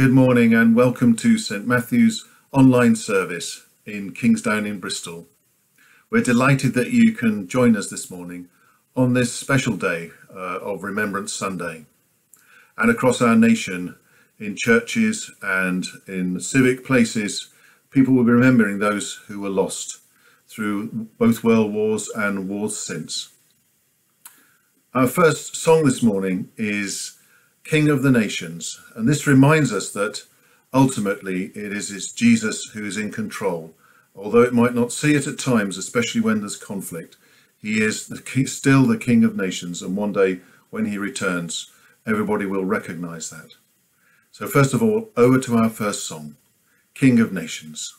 Good morning and welcome to St Matthew's online service in Kingsdown in Bristol. We're delighted that you can join us this morning on this special day uh, of Remembrance Sunday. And across our nation, in churches and in civic places, people will be remembering those who were lost through both world wars and wars since. Our first song this morning is King of the Nations, and this reminds us that ultimately it is Jesus who is in control. Although it might not see it at times, especially when there's conflict, he is the still the King of Nations, and one day when he returns, everybody will recognize that. So first of all, over to our first song, King of Nations.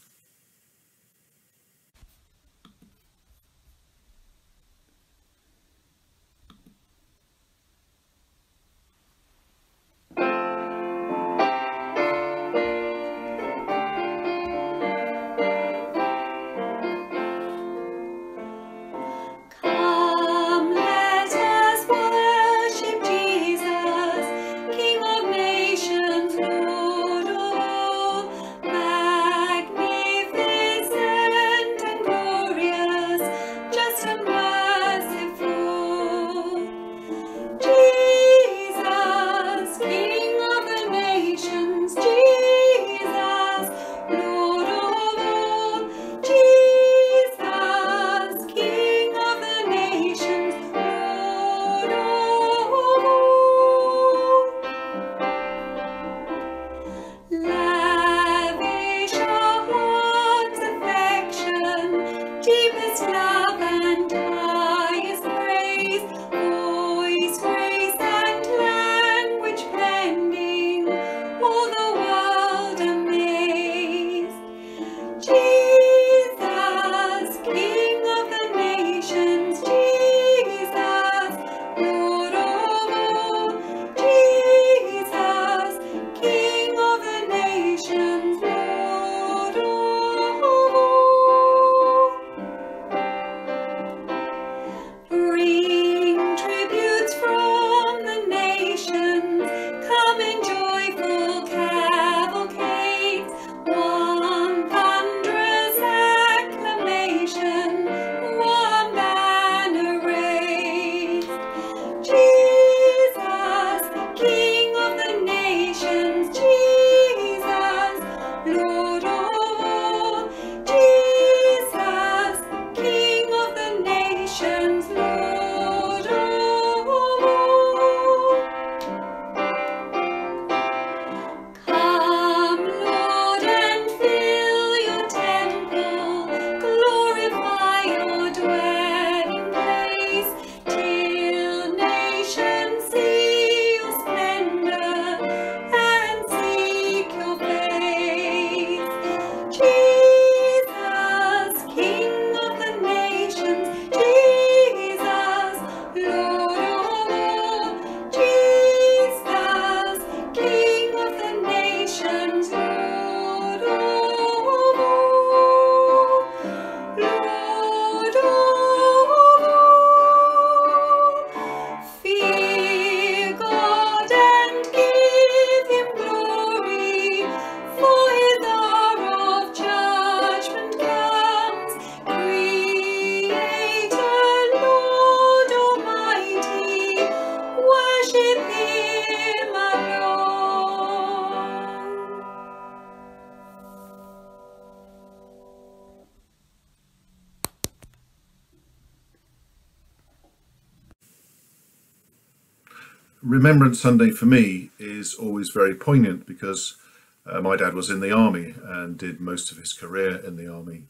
Remembrance Sunday for me is always very poignant because uh, my dad was in the army and did most of his career in the army.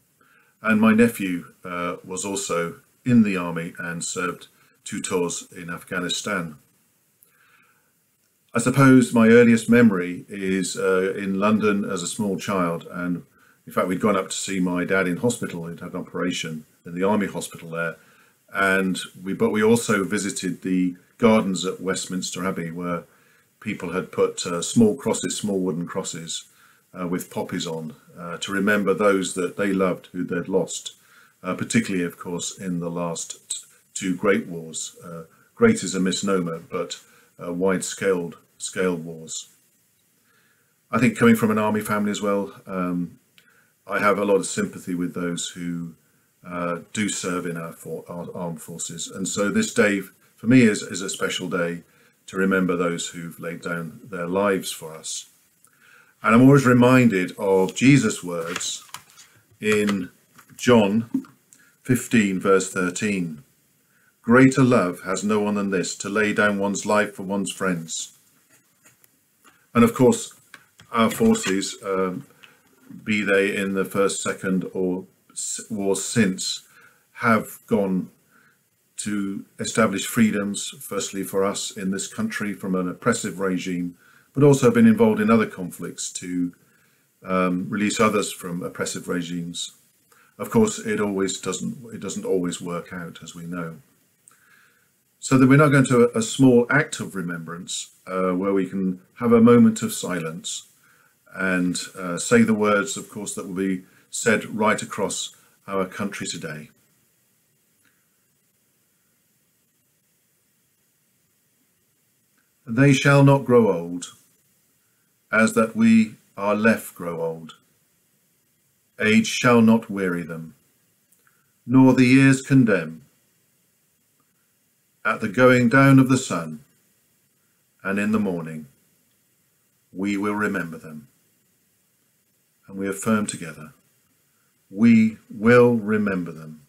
And my nephew uh, was also in the army and served two tours in Afghanistan. I suppose my earliest memory is uh, in London as a small child and in fact we'd gone up to see my dad in hospital, he'd had an operation in the army hospital there and we but we also visited the gardens at Westminster Abbey where people had put uh, small crosses, small wooden crosses uh, with poppies on uh, to remember those that they loved who they'd lost, uh, particularly, of course, in the last two great wars. Uh, great is a misnomer, but wide-scaled scale wars. I think coming from an army family as well, um, I have a lot of sympathy with those who uh, do serve in our, for, our, armed forces. And so this day, for me, is, is a special day to remember those who've laid down their lives for us. And I'm always reminded of Jesus' words in John 15, verse 13. Greater love has no one than this, to lay down one's life for one's friends. And of course, our forces, um, be they in the first, second, or wars since, have gone to establish freedoms, firstly for us in this country from an oppressive regime, but also been involved in other conflicts to um, release others from oppressive regimes. Of course, it always doesn't. It doesn't always work out, as we know. So that we're now going to a, a small act of remembrance uh, where we can have a moment of silence and uh, say the words, of course, that will be said right across our country today. They shall not grow old, as that we are left grow old. Age shall not weary them, nor the years condemn at the going down of the sun, and in the morning, we will remember them. And we affirm together, we will remember them.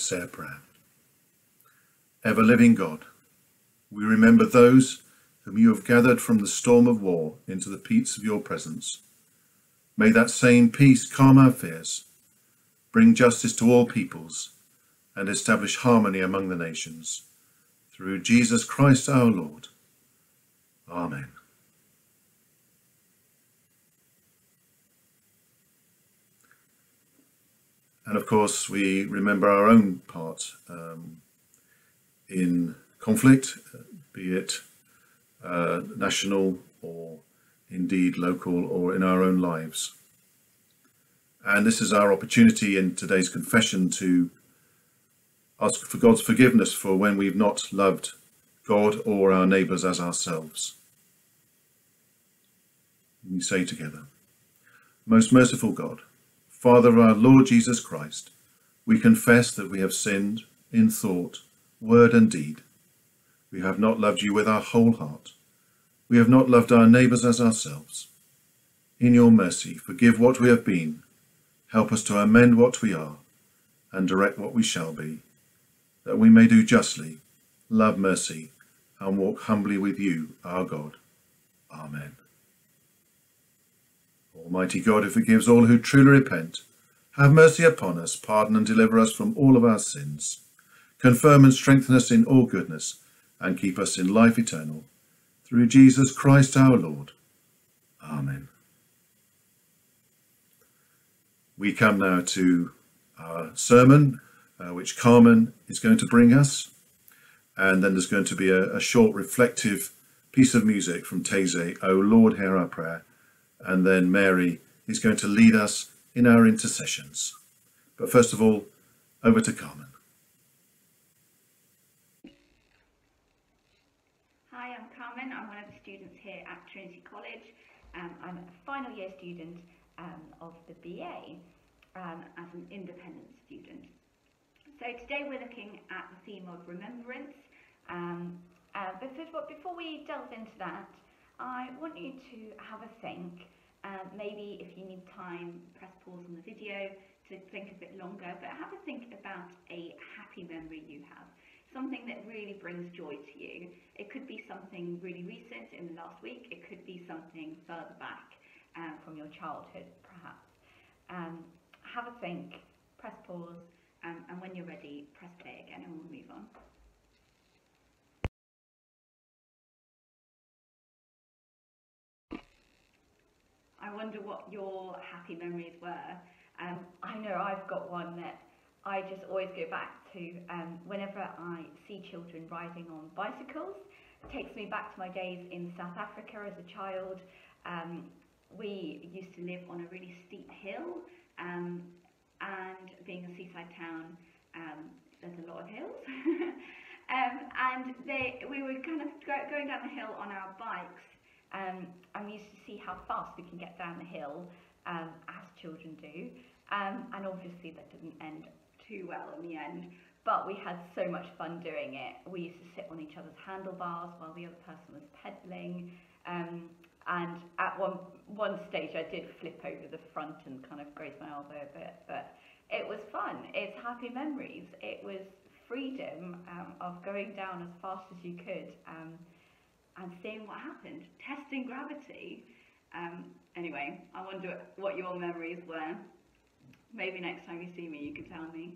Say a prayer. Ever living God, we remember those whom you have gathered from the storm of war into the peace of your presence. May that same peace calm our fears, bring justice to all peoples, and establish harmony among the nations. Through Jesus Christ our Lord. Amen. And of course, we remember our own part um, in conflict, be it uh, national or indeed local or in our own lives. And this is our opportunity in today's confession to ask for God's forgiveness for when we've not loved God or our neighbours as ourselves. We say together, Most merciful God, Father our Lord Jesus Christ, we confess that we have sinned in thought, word, and deed. We have not loved you with our whole heart. We have not loved our neighbours as ourselves. In your mercy, forgive what we have been. Help us to amend what we are, and direct what we shall be, that we may do justly, love mercy, and walk humbly with you, our God. Amen. Almighty God, who forgives all who truly repent, have mercy upon us, pardon and deliver us from all of our sins. Confirm and strengthen us in all goodness, and keep us in life eternal. Through Jesus Christ our Lord. Amen. We come now to our sermon, uh, which Carmen is going to bring us. And then there's going to be a, a short reflective piece of music from Taizé, O Lord, hear our prayer and then Mary is going to lead us in our intercessions. But first of all, over to Carmen. Hi, I'm Carmen. I'm one of the students here at Trinity College. Um, I'm a final year student um, of the BA um, as an independent student. So today we're looking at the theme of remembrance. Um, uh, but before we delve into that, I want you to have a think. Uh, maybe if you need time, press pause on the video to think a bit longer, but have a think about a happy memory you have. Something that really brings joy to you. It could be something really recent in the last week. It could be something further back um, from your childhood, perhaps. Um, have a think, press pause, um, and when you're ready, press play again and we'll move on. I wonder what your happy memories were. Um, I know I've got one that I just always go back to um, whenever I see children riding on bicycles. It takes me back to my days in South Africa as a child. Um, we used to live on a really steep hill um, and being a seaside town, um, there's a lot of hills. um, and they, we were kind of going down the hill on our bikes, um, and we used to see how fast we can get down the hill, um, as children do. Um, and obviously that didn't end too well in the end, but we had so much fun doing it. We used to sit on each other's handlebars while the other person was pedaling. Um, and at one one stage, I did flip over the front and kind of graze my elbow a bit, but it was fun. It's happy memories. It was freedom um, of going down as fast as you could um, and seeing what happened, testing gravity. Um, anyway, I wonder what your memories were. Maybe next time you see me, you can tell me.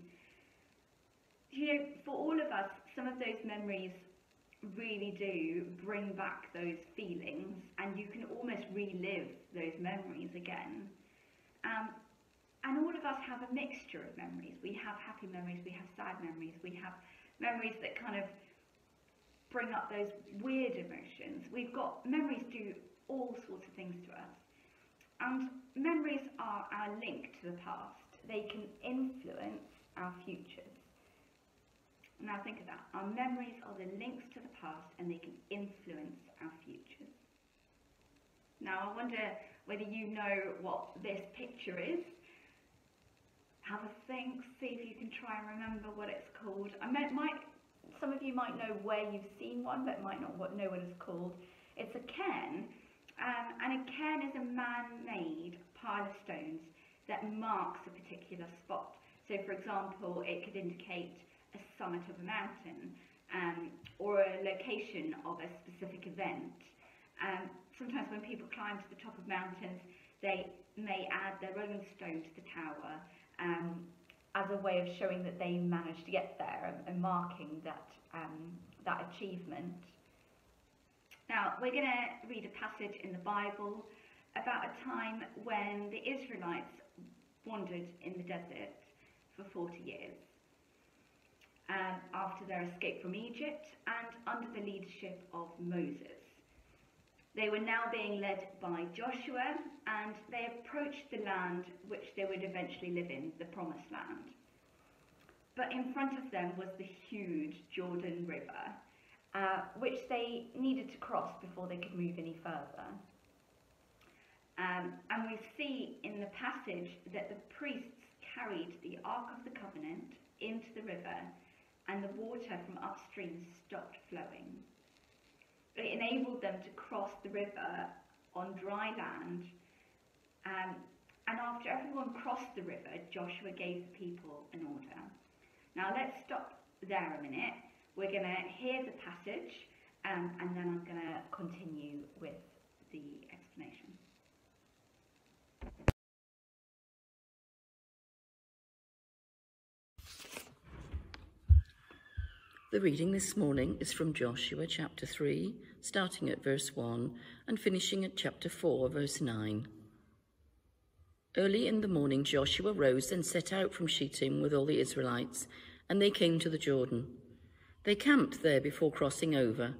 You know, for all of us, some of those memories really do bring back those feelings and you can almost relive those memories again. Um, and all of us have a mixture of memories. We have happy memories, we have sad memories, we have memories that kind of bring up those weird emotions. We've got memories do all sorts of things to us. And memories are our link to the past. They can influence our futures. Now think of that. Our memories are the links to the past and they can influence our futures. Now I wonder whether you know what this picture is. Have a think, see if you can try and remember what it's called. I might, some of you might know where you've seen one, but might not know what it's called. It's a cairn, um, and a cairn is a man-made pile of stones that marks a particular spot. So for example, it could indicate a summit of a mountain um, or a location of a specific event. Um, sometimes when people climb to the top of mountains, they may add their own stone to the tower um, as a way of showing that they managed to get there and, and marking that, um, that achievement. Now, we're going to read a passage in the Bible about a time when the Israelites wandered in the desert for 40 years um, after their escape from Egypt and under the leadership of Moses. They were now being led by Joshua and they approached the land which they would eventually live in, the Promised Land. But in front of them was the huge Jordan River, uh, which they needed to cross before they could move any further. Um, and we see in the passage that the priests carried the Ark of the Covenant into the river and the water from upstream stopped flowing. It enabled them to cross the river on dry land. Um, and after everyone crossed the river, Joshua gave the people an order. Now let's stop there a minute. We're going to hear the passage um, and then I'm going to continue with the The reading this morning is from Joshua chapter 3, starting at verse 1 and finishing at chapter 4, verse 9. Early in the morning, Joshua rose and set out from Shittim with all the Israelites, and they came to the Jordan. They camped there before crossing over.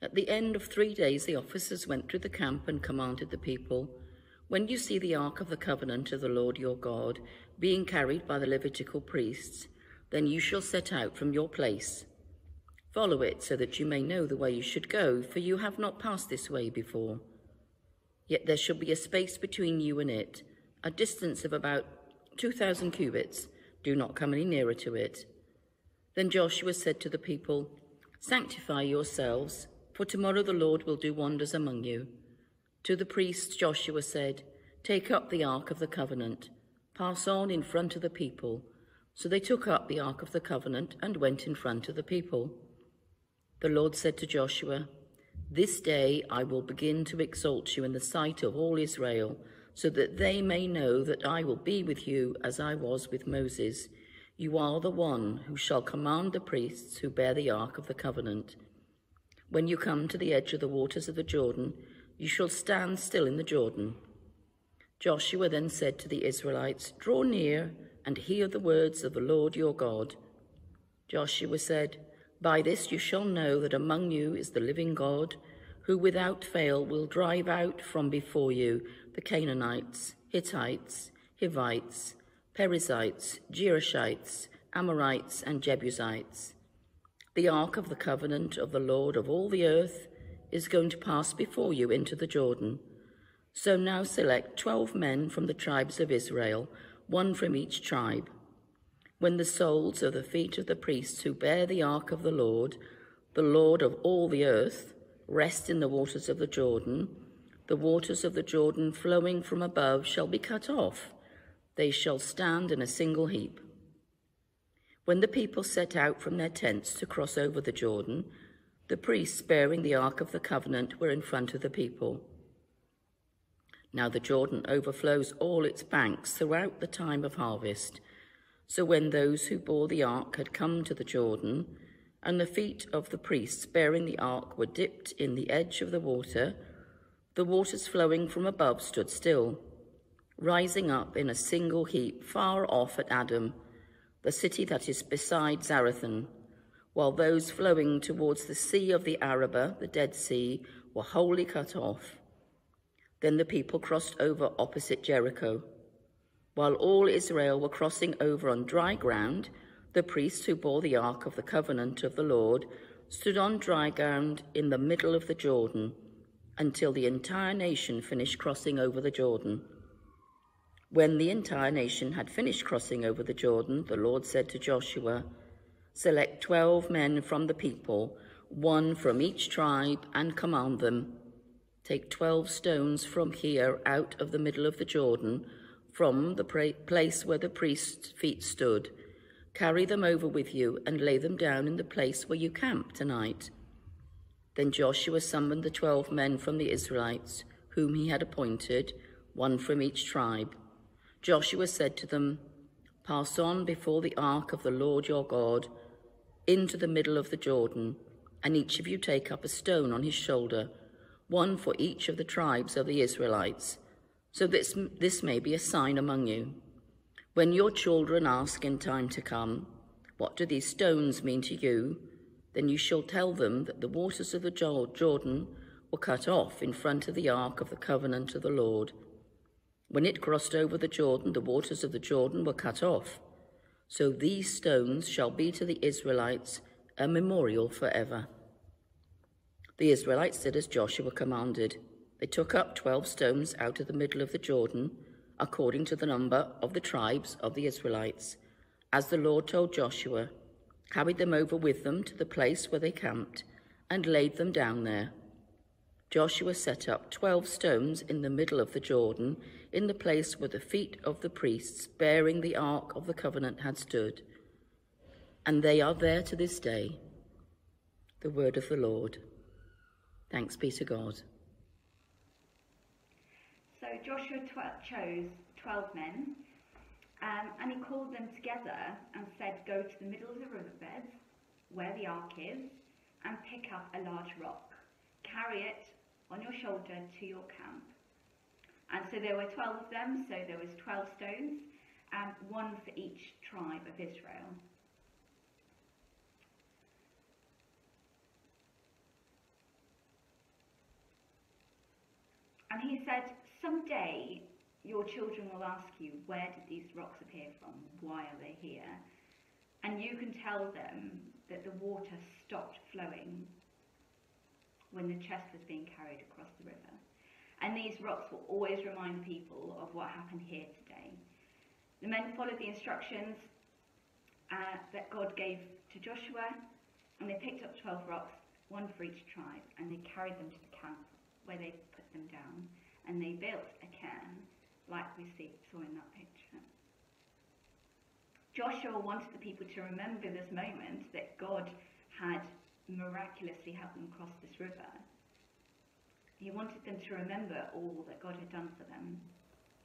At the end of three days, the officers went through the camp and commanded the people, When you see the ark of the covenant of the Lord your God being carried by the Levitical priests, then you shall set out from your place. Follow it so that you may know the way you should go, for you have not passed this way before. Yet there shall be a space between you and it, a distance of about 2,000 cubits. Do not come any nearer to it. Then Joshua said to the people, Sanctify yourselves, for tomorrow the Lord will do wonders among you. To the priests Joshua said, Take up the ark of the covenant, pass on in front of the people. So they took up the ark of the covenant and went in front of the people. The Lord said to Joshua, This day I will begin to exalt you in the sight of all Israel, so that they may know that I will be with you as I was with Moses. You are the one who shall command the priests who bear the ark of the covenant. When you come to the edge of the waters of the Jordan, you shall stand still in the Jordan. Joshua then said to the Israelites, Draw near and hear the words of the Lord your God. Joshua said, By this you shall know that among you is the living God, who without fail will drive out from before you the Canaanites, Hittites, Hivites, Perizzites, Girgashites, Amorites, and Jebusites. The ark of the covenant of the Lord of all the earth is going to pass before you into the Jordan. So now select twelve men from the tribes of Israel, one from each tribe. When the soles of the feet of the priests who bear the ark of the Lord, the Lord of all the earth, rest in the waters of the Jordan, the waters of the Jordan flowing from above shall be cut off. They shall stand in a single heap. When the people set out from their tents to cross over the Jordan, the priests bearing the Ark of the Covenant were in front of the people. Now the Jordan overflows all its banks throughout the time of harvest. So when those who bore the ark had come to the Jordan, and the feet of the priests bearing the ark were dipped in the edge of the water, the waters flowing from above stood still, rising up in a single heap far off at Adam, the city that is beside Zarethan while those flowing towards the sea of the Arabah, the Dead Sea, were wholly cut off. Then the people crossed over opposite Jericho. While all Israel were crossing over on dry ground, the priests who bore the ark of the covenant of the Lord stood on dry ground in the middle of the Jordan until the entire nation finished crossing over the Jordan. When the entire nation had finished crossing over the Jordan, the Lord said to Joshua, Select twelve men from the people, one from each tribe, and command them. Take twelve stones from here out of the middle of the Jordan, from the place where the priest's feet stood. Carry them over with you and lay them down in the place where you camp tonight. Then Joshua summoned the twelve men from the Israelites, whom he had appointed, one from each tribe. Joshua said to them, Pass on before the ark of the Lord your God, into the middle of the Jordan, and each of you take up a stone on his shoulder, one for each of the tribes of the Israelites, so this, this may be a sign among you. When your children ask in time to come, What do these stones mean to you? Then you shall tell them that the waters of the Jordan were cut off in front of the ark of the covenant of the Lord. When it crossed over the Jordan, the waters of the Jordan were cut off. So these stones shall be to the Israelites a memorial forever. The Israelites did as Joshua commanded. They took up twelve stones out of the middle of the Jordan, according to the number of the tribes of the Israelites, as the Lord told Joshua, carried them over with them to the place where they camped, and laid them down there. Joshua set up twelve stones in the middle of the Jordan in the place where the feet of the priests bearing the ark of the covenant had stood. And they are there to this day. The word of the Lord. Thanks be to God. Joshua chose 12 men um, and he called them together and said, Go to the middle of the riverbed where the ark is and pick up a large rock. Carry it on your shoulder to your camp. And so there were 12 of them, so there was 12 stones, and one for each tribe of Israel. And he said, someday your children will ask you, where did these rocks appear from? Why are they here? And you can tell them that the water stopped flowing when the chest was being carried across the river. And these rocks will always remind people of what happened here today. The men followed the instructions uh, that God gave to Joshua, and they picked up 12 rocks, one for each tribe, and they carried them to the camp where they put them down, and they built a cairn like we see, saw in that picture. Joshua wanted the people to remember this moment that God had miraculously helped them cross this river. He wanted them to remember all that God had done for them,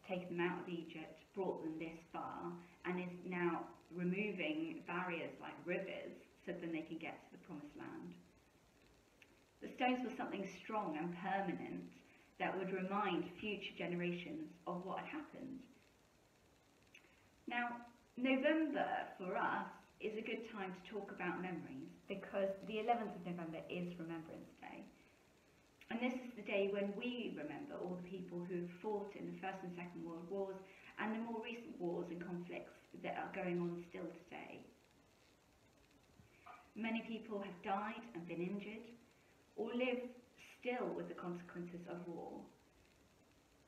taken them out of Egypt, brought them this far, and is now removing barriers like rivers so that they can get to the promised land. The stones were something strong and permanent that would remind future generations of what had happened. Now, November for us is a good time to talk about memories because the 11th of November is Remembrance Day. And this is the day when we remember all the people who fought in the First and Second World Wars and the more recent wars and conflicts that are going on still today. Many people have died and been injured or live still with the consequences of war.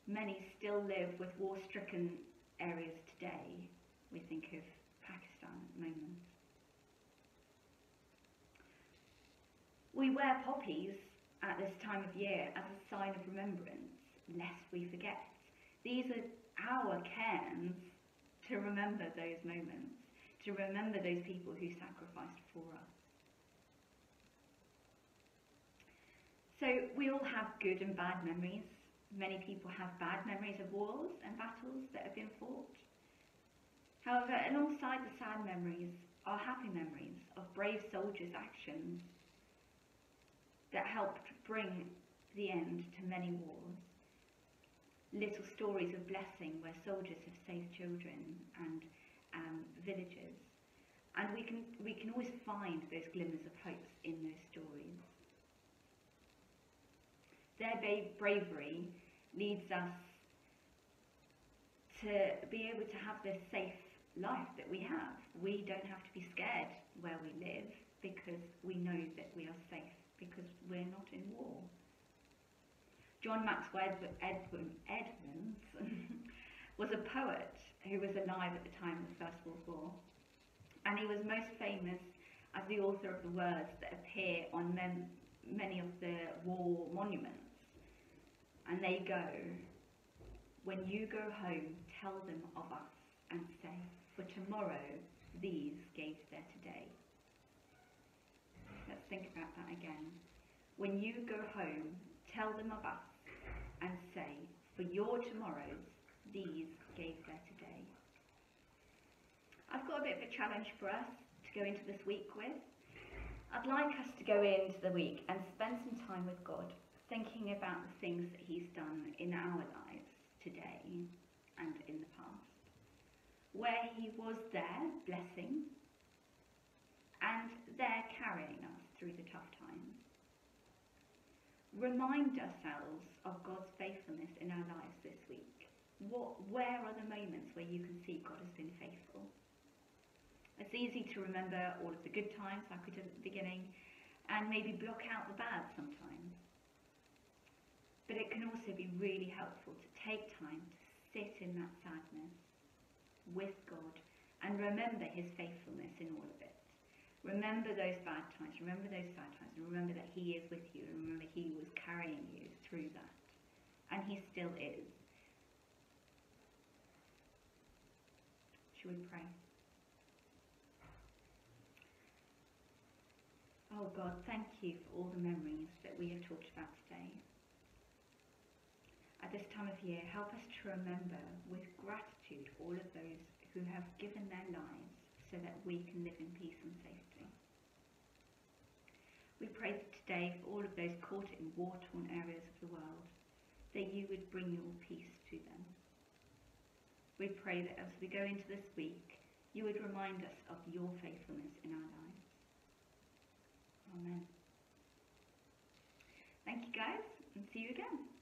Many still live with war-stricken areas today. We think of Pakistan at the moment. We wear poppies at this time of year as a sign of remembrance, lest we forget. These are our cairns to remember those moments, to remember those people who sacrificed for us. So we all have good and bad memories. Many people have bad memories of wars and battles that have been fought. However, alongside the sad memories are happy memories of brave soldiers' actions that helped bring the end to many wars. Little stories of blessing where soldiers have saved children and um, villages. And we can, we can always find those glimmers of hope in those stories. Their bravery leads us to be able to have this safe life that we have. We don't have to be scared where we live because we know that we are safe because we're not in war. John Maxwell Edmonds was a poet who was alive at the time of the First World War. And he was most famous as the author of the words that appear on many of the war monuments. And they go, When you go home, tell them of us and say, For tomorrow these gave their today. Let's think about that again. When you go home, tell them of us and say, For your tomorrows these gave their today. I've got a bit of a challenge for us to go into this week with. I'd like us to go into the week and spend some time with God thinking about the things that He's done in our lives today and in the past, where He was there blessing and there carrying us through the tough times. Remind ourselves of God's faithfulness in our lives this week. What, where are the moments where you can see God has been faithful? It's easy to remember all of the good times, like we did at the beginning, and maybe block out the bad sometimes. But it can also be really helpful to take time to sit in that sadness with God and remember his faithfulness in all of it. Remember those bad times, remember those sad times, and remember that he is with you, and remember he was carrying you through that. And he still is. Should we pray? Oh God, thank you for all the memories that we have talked about at this time of year, help us to remember with gratitude all of those who have given their lives so that we can live in peace and safety. We pray today for all of those caught in war-torn areas of the world, that you would bring your peace to them. We pray that as we go into this week, you would remind us of your faithfulness in our lives. Amen. Thank you guys, and see you again.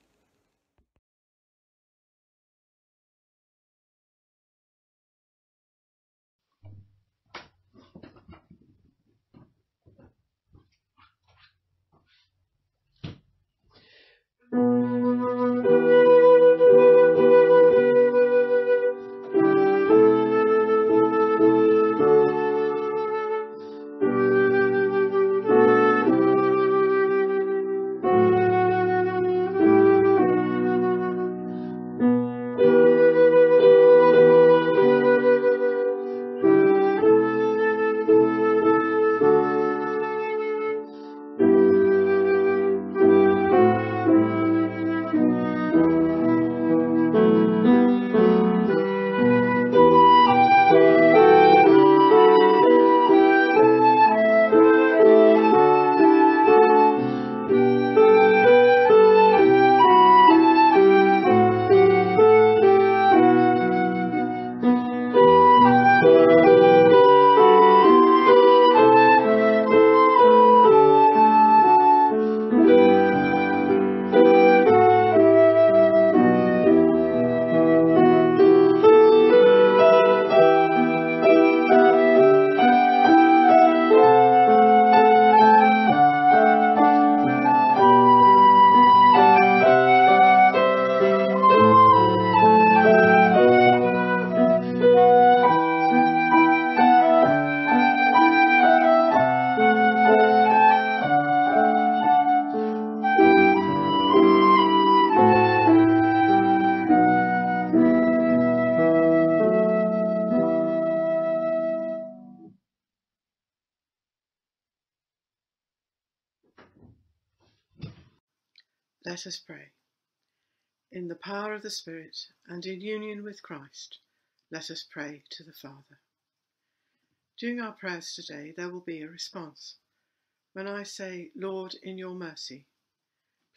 Let us pray. In the power of the Spirit and in union with Christ, let us pray to the Father. During our prayers today, there will be a response. When I say, Lord, in your mercy,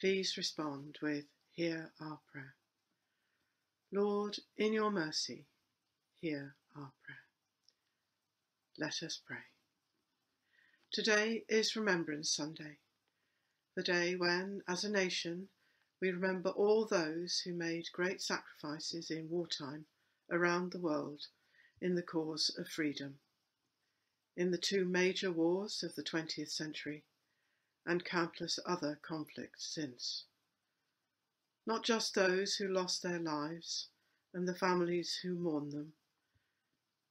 please respond with, Hear our prayer. Lord, in your mercy, hear our prayer. Let us pray. Today is Remembrance Sunday the day when, as a nation, we remember all those who made great sacrifices in wartime around the world in the cause of freedom, in the two major wars of the 20th century and countless other conflicts since. Not just those who lost their lives and the families who mourn them,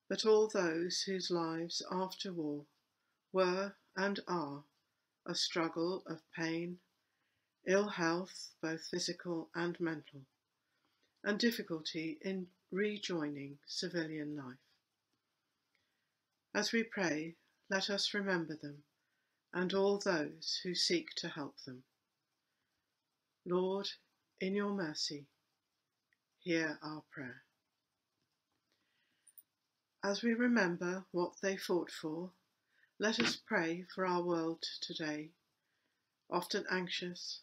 but all those whose lives after war were and are a struggle of pain, ill health, both physical and mental, and difficulty in rejoining civilian life. As we pray, let us remember them and all those who seek to help them. Lord, in your mercy, hear our prayer. As we remember what they fought for let us pray for our world today, often anxious,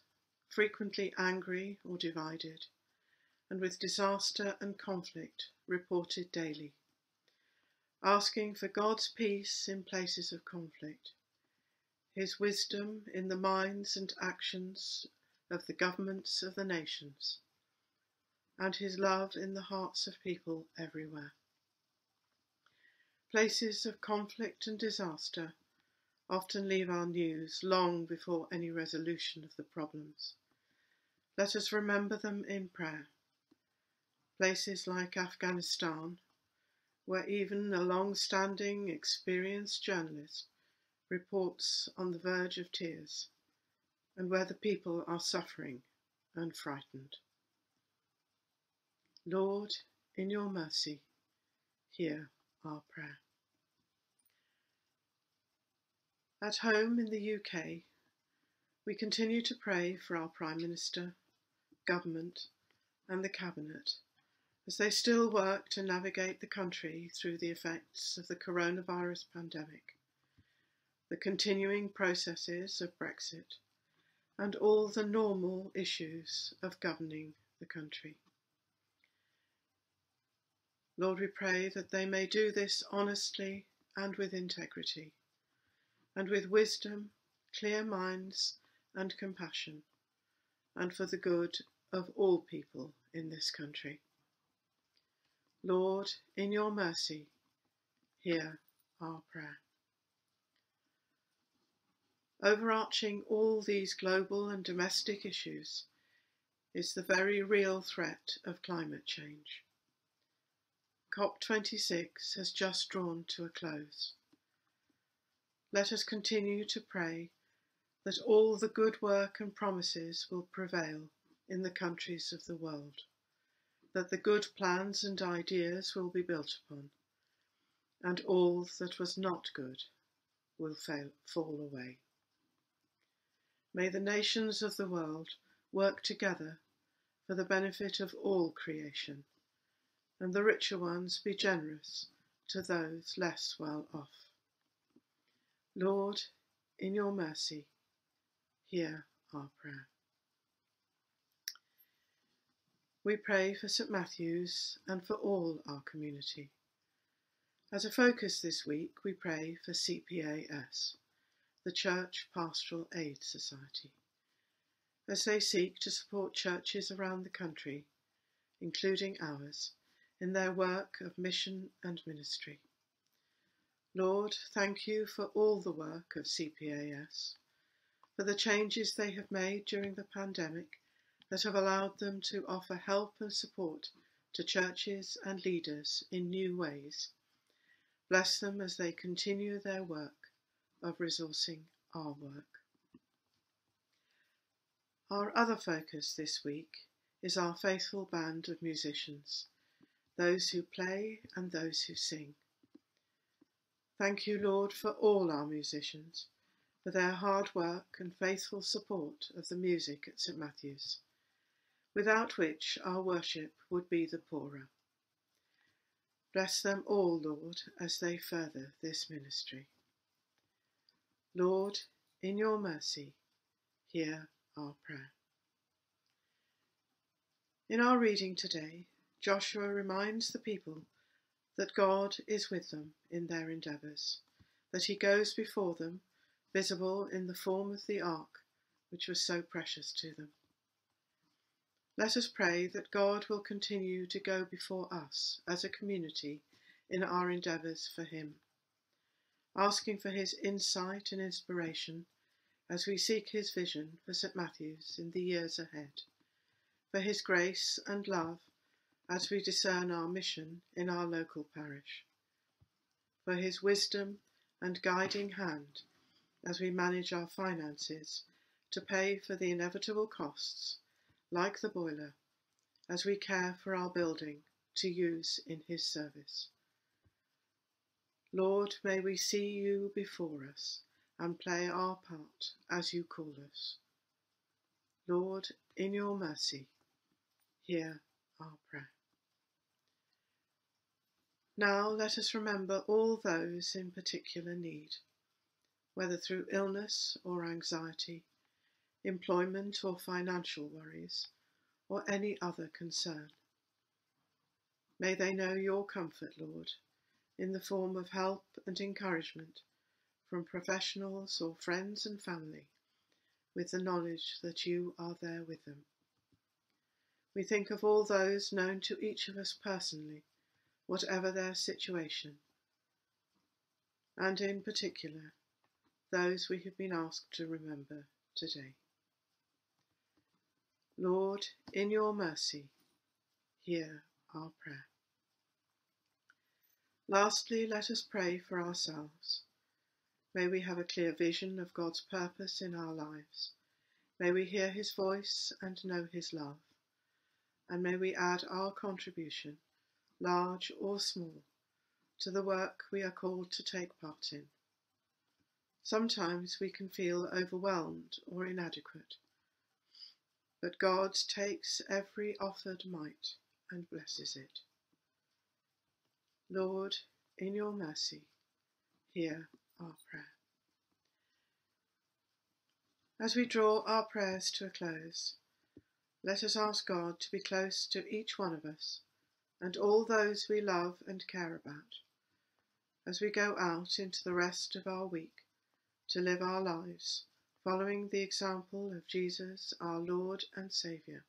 frequently angry or divided, and with disaster and conflict reported daily. Asking for God's peace in places of conflict, His wisdom in the minds and actions of the governments of the nations, and His love in the hearts of people everywhere. Places of conflict and disaster often leave our news long before any resolution of the problems. Let us remember them in prayer. Places like Afghanistan, where even a long standing, experienced journalist reports on the verge of tears, and where the people are suffering and frightened. Lord, in your mercy, hear our prayer. At home in the UK, we continue to pray for our Prime Minister, Government, and the Cabinet as they still work to navigate the country through the effects of the coronavirus pandemic, the continuing processes of Brexit, and all the normal issues of governing the country. Lord, we pray that they may do this honestly and with integrity, and with wisdom, clear minds, and compassion, and for the good of all people in this country. Lord, in your mercy, hear our prayer. Overarching all these global and domestic issues is the very real threat of climate change. COP26 has just drawn to a close. Let us continue to pray that all the good work and promises will prevail in the countries of the world, that the good plans and ideas will be built upon, and all that was not good will fail, fall away. May the nations of the world work together for the benefit of all creation and the richer ones be generous to those less well off. Lord, in your mercy, hear our prayer. We pray for St Matthew's and for all our community. As a focus this week, we pray for CPAS, the Church Pastoral Aid Society, as they seek to support churches around the country, including ours, in their work of mission and ministry. Lord, thank you for all the work of CPAS, for the changes they have made during the pandemic that have allowed them to offer help and support to churches and leaders in new ways. Bless them as they continue their work of resourcing our work. Our other focus this week is our faithful band of musicians those who play and those who sing. Thank you, Lord, for all our musicians, for their hard work and faithful support of the music at St Matthew's, without which our worship would be the poorer. Bless them all, Lord, as they further this ministry. Lord, in your mercy, hear our prayer. In our reading today, Joshua reminds the people that God is with them in their endeavours, that he goes before them, visible in the form of the ark, which was so precious to them. Let us pray that God will continue to go before us as a community in our endeavours for him, asking for his insight and inspiration as we seek his vision for St Matthew's in the years ahead, for his grace and love as we discern our mission in our local parish, for his wisdom and guiding hand as we manage our finances to pay for the inevitable costs, like the boiler, as we care for our building to use in his service. Lord, may we see you before us and play our part as you call us. Lord, in your mercy, hear our prayer. Now let us remember all those in particular need, whether through illness or anxiety, employment or financial worries, or any other concern. May they know your comfort, Lord, in the form of help and encouragement from professionals or friends and family, with the knowledge that you are there with them. We think of all those known to each of us personally whatever their situation, and in particular those we have been asked to remember today. Lord, in your mercy, hear our prayer. Lastly, let us pray for ourselves. May we have a clear vision of God's purpose in our lives. May we hear his voice and know his love. And may we add our contribution large or small, to the work we are called to take part in. Sometimes we can feel overwhelmed or inadequate, but God takes every offered mite and blesses it. Lord, in your mercy, hear our prayer. As we draw our prayers to a close, let us ask God to be close to each one of us and all those we love and care about as we go out into the rest of our week to live our lives following the example of Jesus, our Lord and Saviour,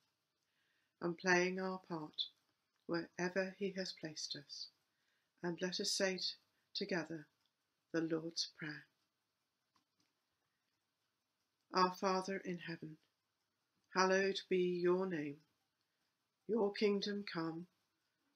and playing our part wherever He has placed us. And let us say together the Lord's Prayer. Our Father in heaven, hallowed be your name. Your kingdom come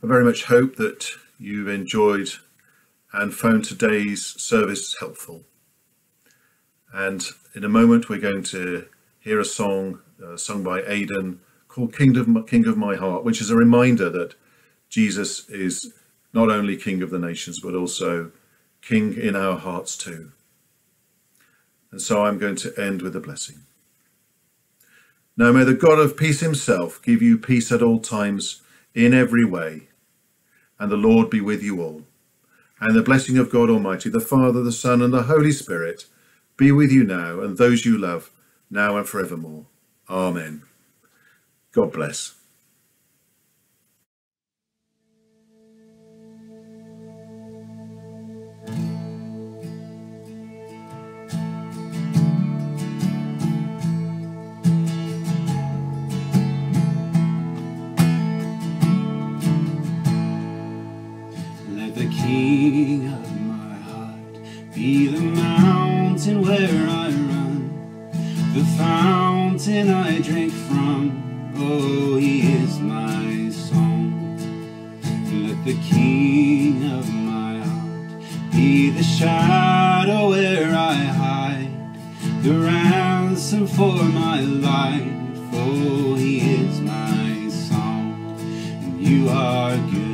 I very much hope that you've enjoyed and found today's service helpful. And in a moment, we're going to hear a song uh, sung by Aidan called King of, King of My Heart, which is a reminder that Jesus is not only King of the nations, but also King in our hearts too. And so I'm going to end with a blessing. Now may the God of peace himself give you peace at all times in every way and the Lord be with you all. And the blessing of God Almighty, the Father, the Son, and the Holy Spirit be with you now and those you love, now and forevermore. Amen. God bless. King of my heart be the mountain where I run, the fountain I drink from. Oh, he is my song. Let the King of my heart be the shadow where I hide, the ransom for my life. Oh, he is my song, and you are good,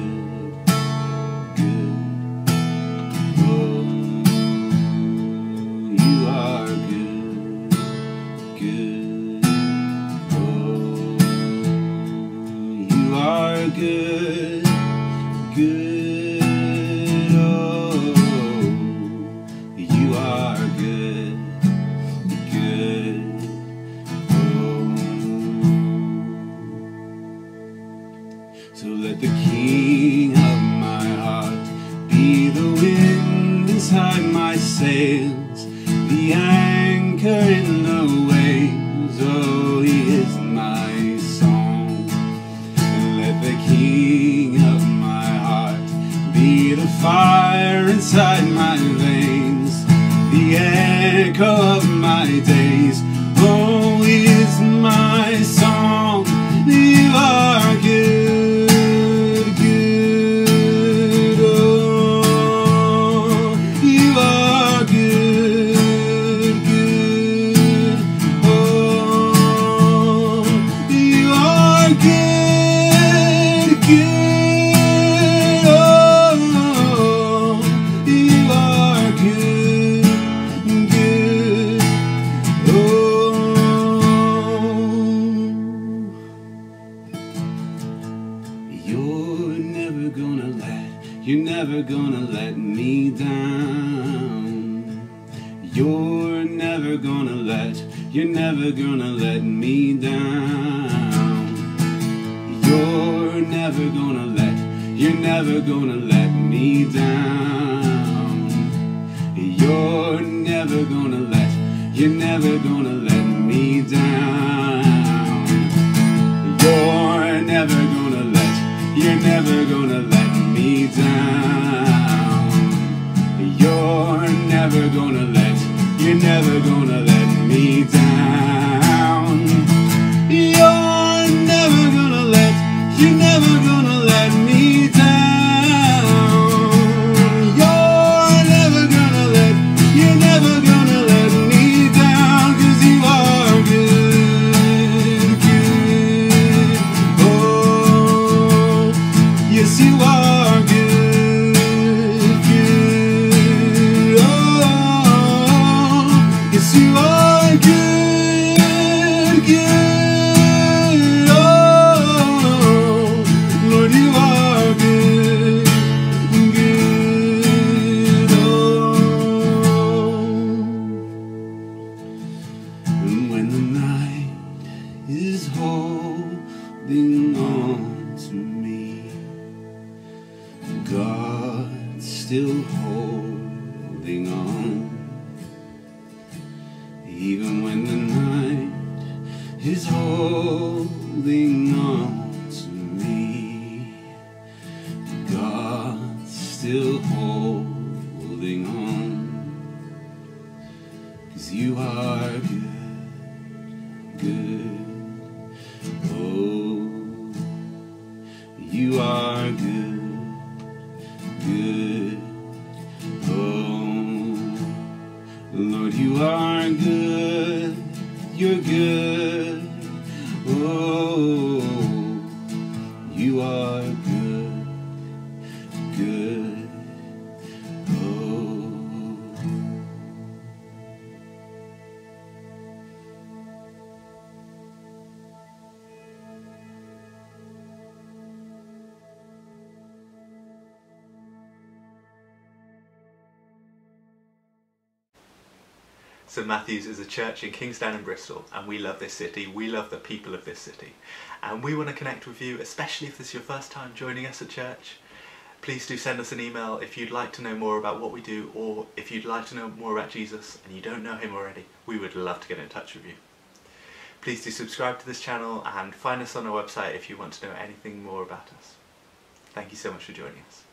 you're good. Matthew's is a church in Kingsdown in Bristol, and we love this city. We love the people of this city, and we want to connect with you, especially if this is your first time joining us at church. Please do send us an email if you'd like to know more about what we do, or if you'd like to know more about Jesus and you don't know him already. We would love to get in touch with you. Please do subscribe to this channel and find us on our website if you want to know anything more about us. Thank you so much for joining us.